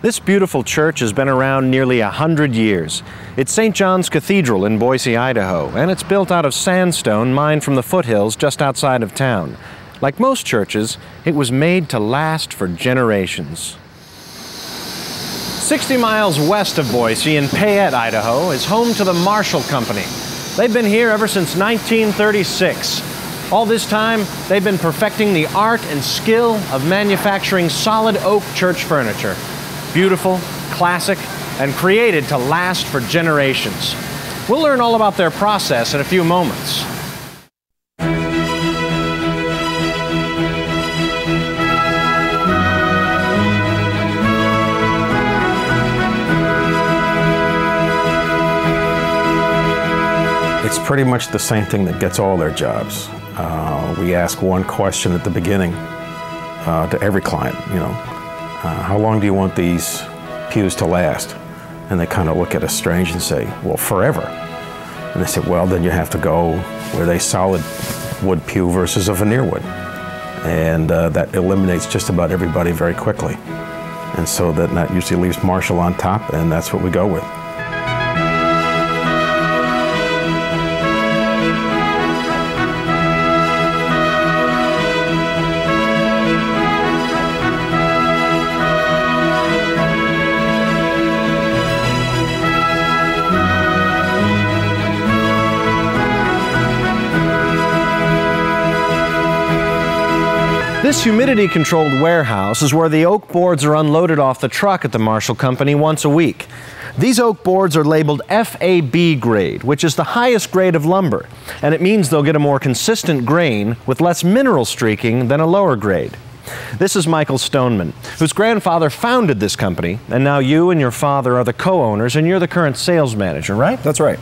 This beautiful church has been around nearly a hundred years. It's St. John's Cathedral in Boise, Idaho, and it's built out of sandstone mined from the foothills just outside of town. Like most churches, it was made to last for generations. 60 miles west of Boise in Payette, Idaho, is home to the Marshall Company. They've been here ever since 1936. All this time, they've been perfecting the art and skill of manufacturing solid oak church furniture. Beautiful, classic, and created to last for generations. We'll learn all about their process in a few moments. It's pretty much the same thing that gets all their jobs. Uh, we ask one question at the beginning uh, to every client, you know, uh, how long do you want these pews to last? And they kind of look at us strange and say, well, forever. And they say, well, then you have to go with a solid wood pew versus a veneer wood. And uh, that eliminates just about everybody very quickly. And so that, that usually leaves Marshall on top, and that's what we go with. Humidity controlled warehouse is where the oak boards are unloaded off the truck at the Marshall Company once a week. These oak boards are labeled FAS grade, which is the highest grade of lumber, and it means they'll get a more consistent grain with less mineral streaking than a lower grade. This is Michael Stoneman, whose grandfather founded this company, and now you and your father are the co owners, and you're the current sales manager, right? That's right.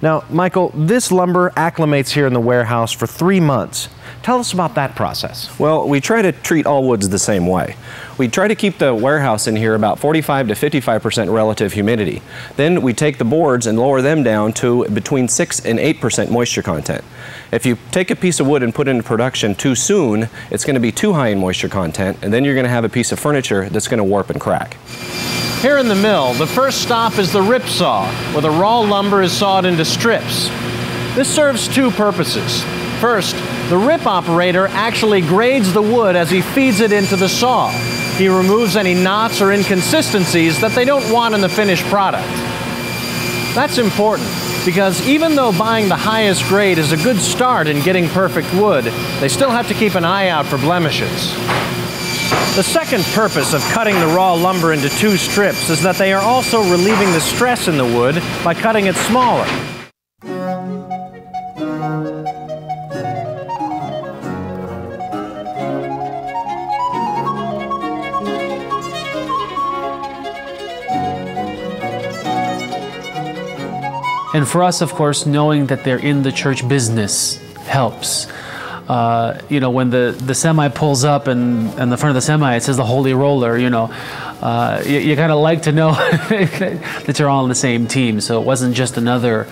Now, Michael, this lumber acclimates here in the warehouse for three months. Tell us about that process. Well, we try to treat all woods the same way. We try to keep the warehouse in here about 45 to 55% relative humidity. Then we take the boards and lower them down to between 6 and 8% moisture content. If you take a piece of wood and put it into production too soon, it's going to be too high in moisture content, and then you're going to have a piece of furniture that's going to warp and crack. Here in the mill, the first stop is the rip saw, where the raw lumber is sawed into strips. This serves two purposes. First, the rip operator actually grades the wood as he feeds it into the saw. He removes any knots or inconsistencies that they don't want in the finished product. That's important because even though buying the highest grade is a good start in getting perfect wood, they still have to keep an eye out for blemishes. The second purpose of cutting the raw lumber into two strips is that they are also relieving the stress in the wood by cutting it smaller. And for us, of course, knowing that they're in the church business helps. Uh, you know, when the, the semi pulls up and, and the front of the semi, it says the Holy Roller, you know, uh, you, you kind of like to know that you're all on the same team. So it wasn't just another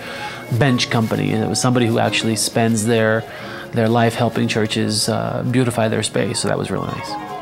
bench company. It was somebody who actually spends their, their life helping churches uh, beautify their space. So that was really nice.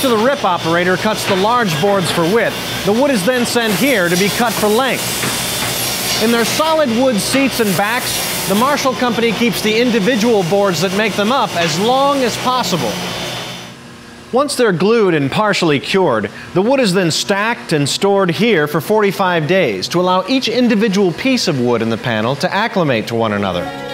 After the rip operator cuts the large boards for width, the wood is then sent here to be cut for length. In their solid wood seats and backs, the Marshall Company keeps the individual boards that make them up as long as possible. Once they're glued and partially cured, the wood is then stacked and stored here for 45 days to allow each individual piece of wood in the panel to acclimate to one another.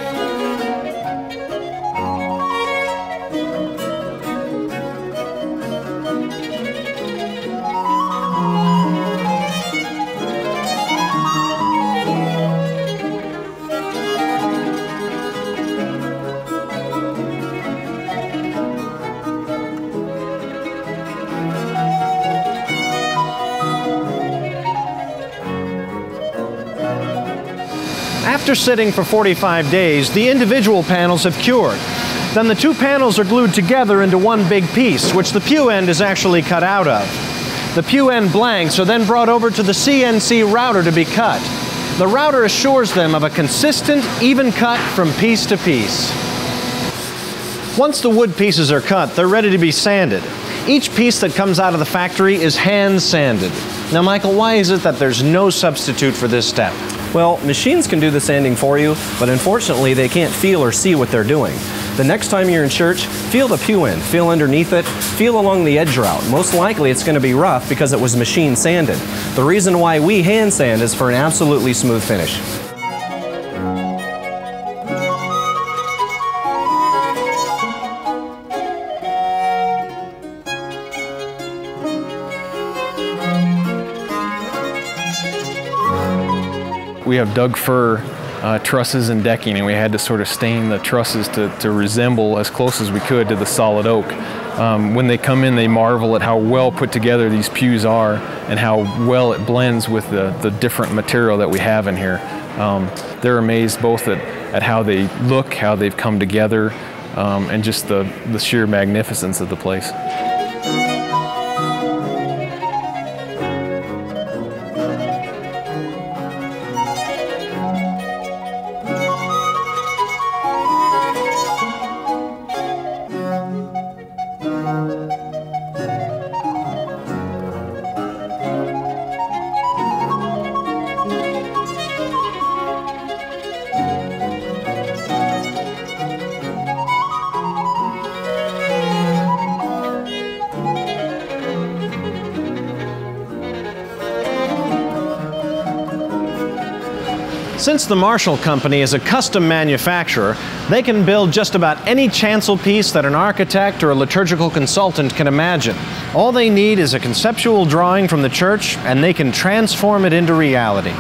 After sitting for 45 days, the individual panels have cured. Then the two panels are glued together into one big piece, which the pew end is actually cut out of. The pew end blanks are then brought over to the CNC router to be cut. The router assures them of a consistent, even cut from piece to piece. Once the wood pieces are cut, they're ready to be sanded. Each piece that comes out of the factory is hand sanded. Now, Michael, why is it that there's no substitute for this step? Well, machines can do the sanding for you, but unfortunately they can't feel or see what they're doing. The next time you're in church, feel the pew end, feel underneath it, feel along the edge route. Most likely it's going to be rough because it was machine sanded. The reason why we hand sand is for an absolutely smooth finish. We have Doug fir uh, trusses and decking, and we had to sort of stain the trusses to, to resemble as close as we could to the solid oak. Um, when they come in, they marvel at how well put together these pews are and how well it blends with the, the different material that we have in here. Um, they're amazed both at, at how they look, how they've come together, um, and just the, the sheer magnificence of the place. Since the Marshall Company is a custom manufacturer, they can build just about any chancel piece that an architect or a liturgical consultant can imagine. All they need is a conceptual drawing from the church, and they can transform it into reality.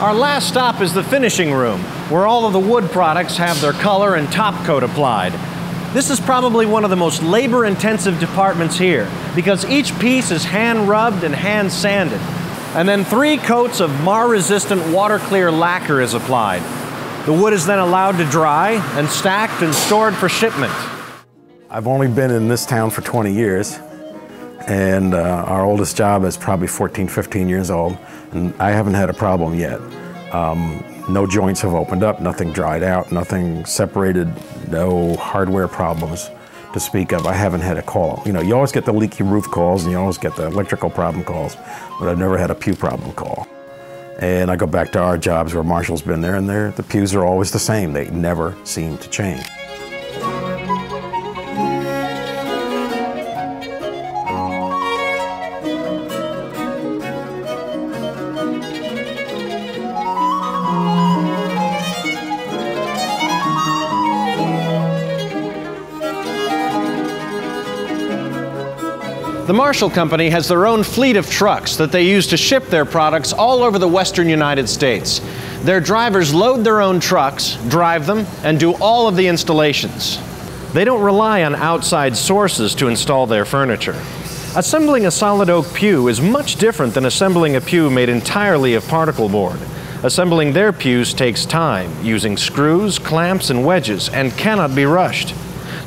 Our last stop is the finishing room, where all of the wood products have their color and top coat applied. This is probably one of the most labor intensive departments here because each piece is hand rubbed and hand sanded. And then three coats of mar resistant water clear lacquer is applied. The wood is then allowed to dry and stacked and stored for shipment. I've only been in this town for 20 years, and uh, our oldest job is probably 14, 15 years old, and I haven't had a problem yet. Um, no joints have opened up, nothing dried out, nothing separated, no hardware problems to speak of. I haven't had a call. You know, you always get the leaky roof calls and you always get the electrical problem calls, but I've never had a pew problem call. And I go back to our jobs where Marshall's been there, and the pews are always the same. They never seem to change. The Marshall Company has their own fleet of trucks that they use to ship their products all over the western United States. Their drivers load their own trucks, drive them, and do all of the installations. They don't rely on outside sources to install their furniture. Assembling a solid oak pew is much different than assembling a pew made entirely of particle board. Assembling their pews takes time, using screws, clamps, and wedges, and cannot be rushed.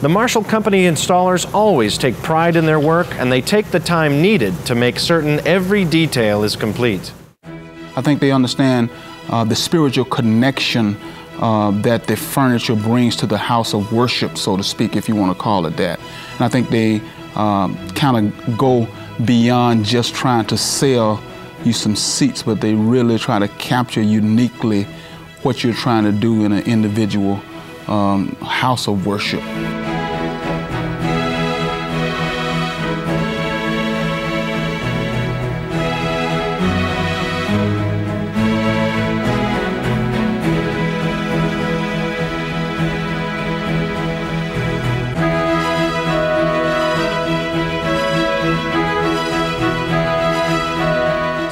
The Marshall Company installers always take pride in their work and they take the time needed to make certain every detail is complete. I think they understand uh, the spiritual connection uh, that the furniture brings to the house of worship, so to speak, if you want to call it that. And I think they um, kind of go beyond just trying to sell you some seats, but they really try to capture uniquely what you're trying to do in an individual um, house of worship.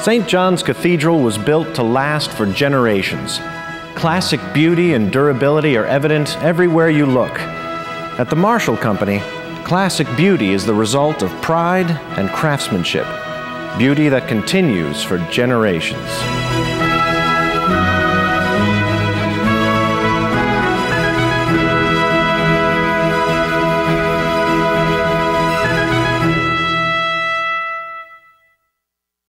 St. John's Cathedral was built to last for generations. Classic beauty and durability are evident everywhere you look. At the Marshall Company, classic beauty is the result of pride and craftsmanship, beauty that continues for generations.